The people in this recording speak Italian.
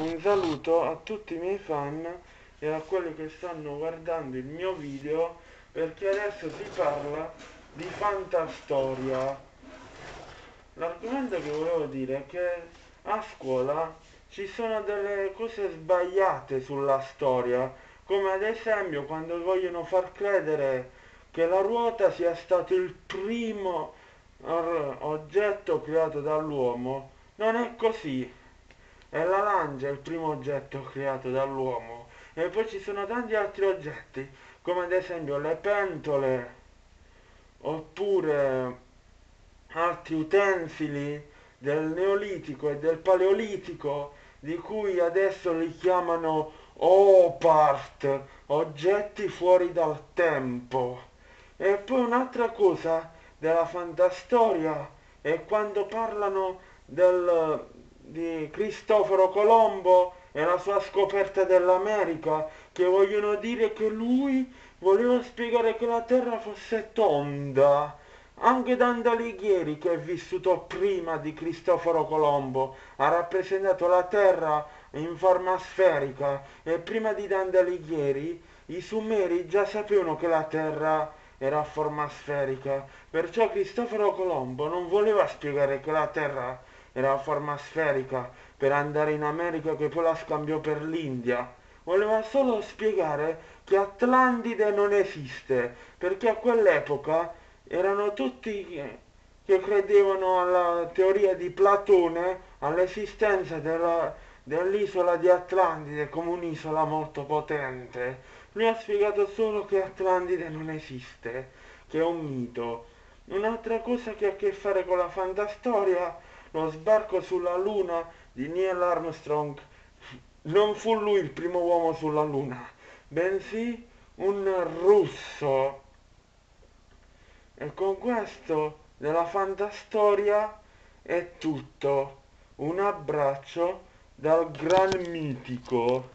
Un saluto a tutti i miei fan e a quelli che stanno guardando il mio video perché adesso si parla di fantastoria. L'argomento che volevo dire è che a scuola ci sono delle cose sbagliate sulla storia, come ad esempio quando vogliono far credere che la ruota sia stato il primo oggetto creato dall'uomo. Non è così è la lancia il primo oggetto creato dall'uomo. E poi ci sono tanti altri oggetti come ad esempio le pentole oppure altri utensili del neolitico e del paleolitico di cui adesso li chiamano opart oggetti fuori dal tempo. E poi un'altra cosa della fantastoria è quando parlano del di Cristoforo Colombo e la sua scoperta dell'America, che vogliono dire che lui voleva spiegare che la Terra fosse tonda. Anche Dante Alighieri, che è vissuto prima di Cristoforo Colombo, ha rappresentato la Terra in forma sferica e prima di Dante Alighieri i Sumeri già sapevano che la Terra era a forma sferica. Perciò Cristoforo Colombo non voleva spiegare che la Terra era a forma sferica per andare in America che poi la scambiò per l'India. Voleva solo spiegare che Atlantide non esiste, perché a quell'epoca erano tutti che credevano alla teoria di Platone, all'esistenza della, dell'isola di Atlantide come un'isola molto potente. Lui ha spiegato solo che Atlantide non esiste, che è un mito. Un'altra cosa che ha a che fare con la fantastoria lo sbarco sulla Luna di Neil Armstrong non fu lui il primo uomo sulla Luna, bensì un russo. E con questo della fantastoria è tutto. Un abbraccio dal gran mitico.